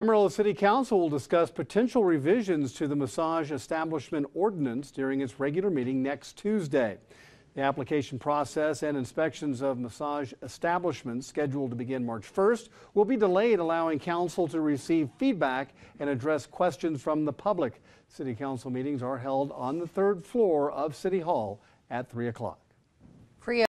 Amarillo City Council will discuss potential revisions to the massage establishment ordinance during its regular meeting next Tuesday. The application process and inspections of massage establishments scheduled to begin March 1st will be delayed, allowing council to receive feedback and address questions from the public. City council meetings are held on the third floor of City Hall at 3 o'clock.